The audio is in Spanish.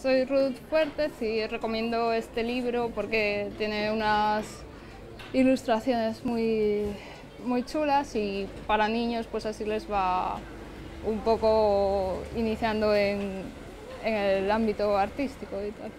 soy Ruth Fuertes y recomiendo este libro porque tiene unas ilustraciones muy, muy chulas y para niños pues así les va un poco iniciando en, en el ámbito artístico y tal.